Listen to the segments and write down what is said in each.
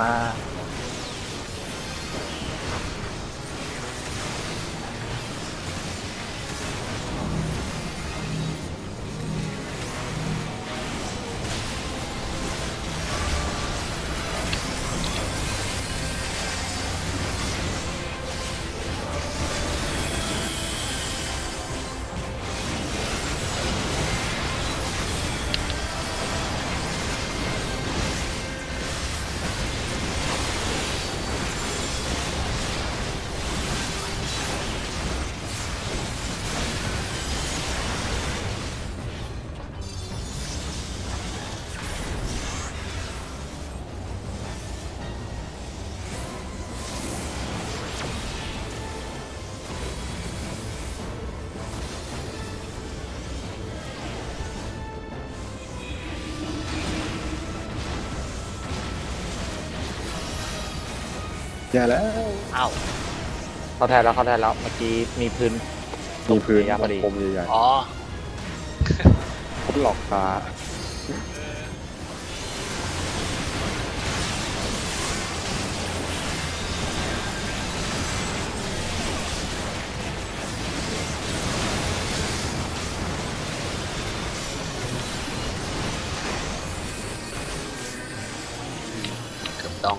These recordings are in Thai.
มาก อย่าแล้วอ้าวเข้าแทนแล้วเข้าแทนแล้วเมื่อกี้มีพื้นมีพื้นระยะพอดีคมใหญ่อ๋อๆเขาหลอกตาเกือบต้อง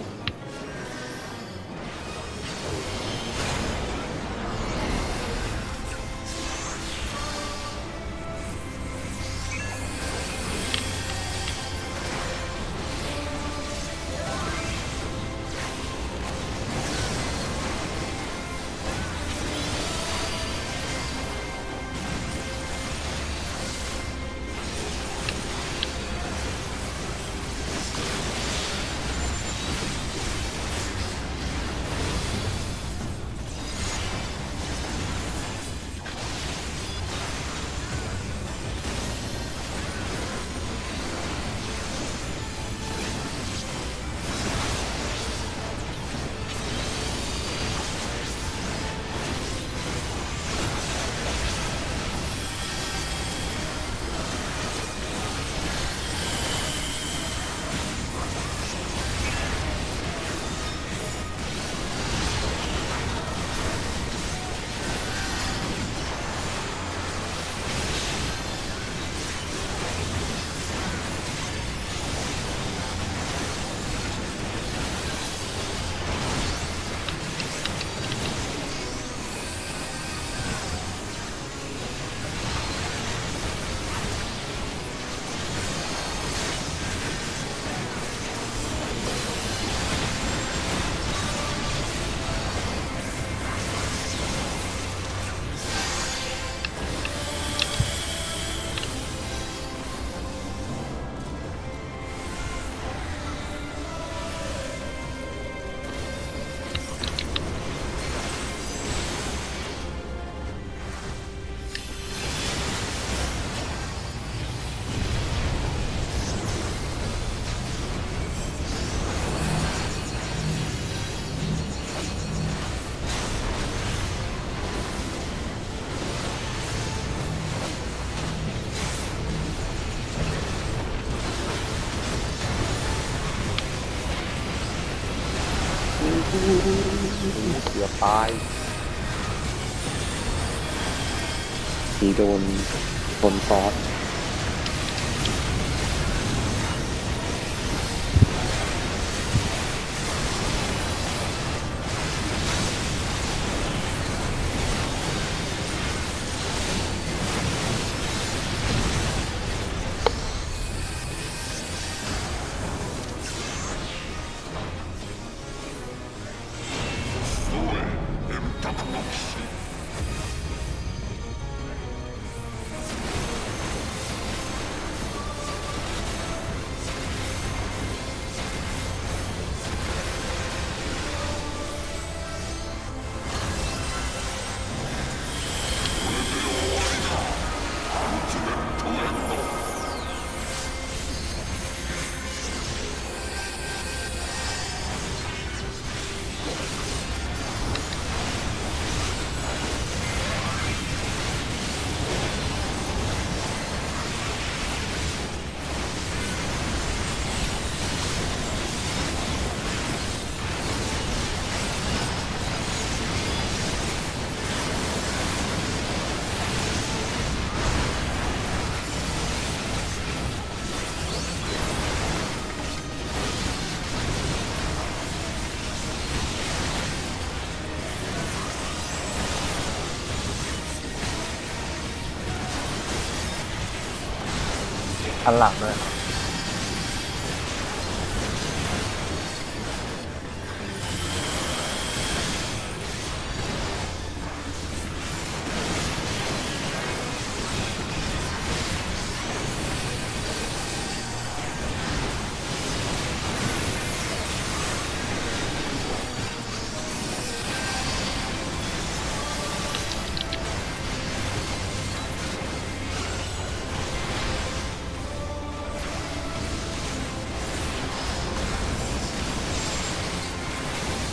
เกือบตายมีโดนชนซอส อันหลังเลย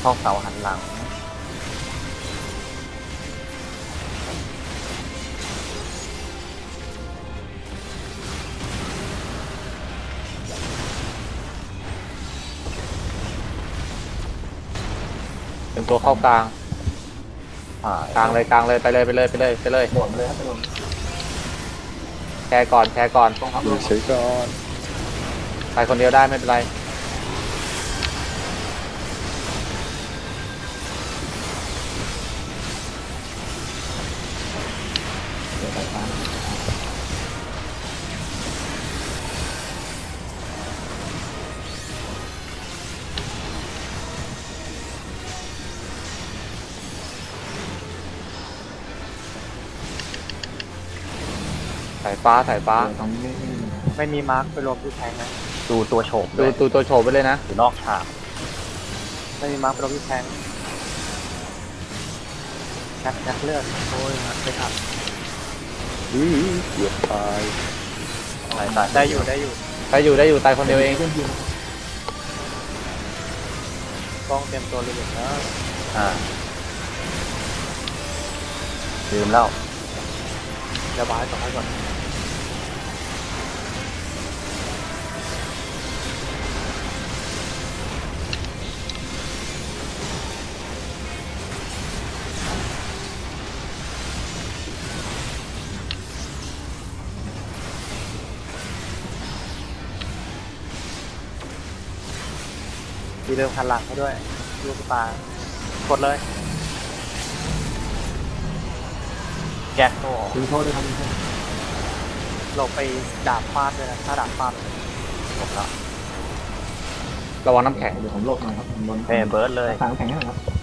เข้าเสาหันหลัง เป็นตัวเข้ากลาง อ่ากลางเลยกลางเลยไปเลยไปเลยไปเลยไปเลยโดดเลยครับโดดแชร์ก่อนแชร์ก่อนอยู่เฉยก่อน ไปคนเดียวได้ไม่เป็นไร สายฟ้าสายฟ้าเดี๋ยวตรงนี้ไม่ไม่มีไม่มี mark ไปรวมที่แทงนะดูตัวโฉบดูด้วยดูตัวโฉบไปเลยนะ อยู่นอกฉากไม่มี mark ไปรวมที่แทงแคปแคปเลือดโอ้ย mark ไปทับอื้อเกือบตายสายสายได้อยู่ได้อยู่ได้อยู่ได้อยู่ตายคนเดียวเอง กล้องเตรียมตัวเลยนะอ่าลืมแล้วเดี๋ยวบายต่อให้ก่อน เดิมคันหลังให้ด้วยลูกตากดเลยแยกตัวออกหลบไปดาบฟาดเลยนะถ้าดาบฟาดหมดแล้วระวังน้ำแข็งเดี๋ยวผมหลดหน่อยครับผมโดนเฮ้ยเบิร์ดเลย สามแข็งให้หน่อยครับ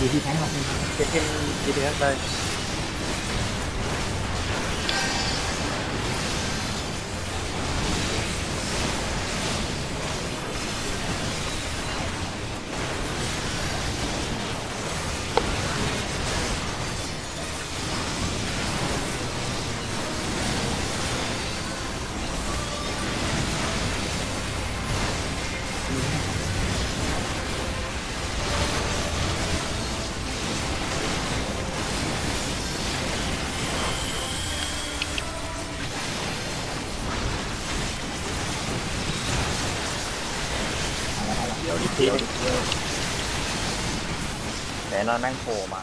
ดีที่แทงครับเเดียวแต่นอนแม่งโผล่มา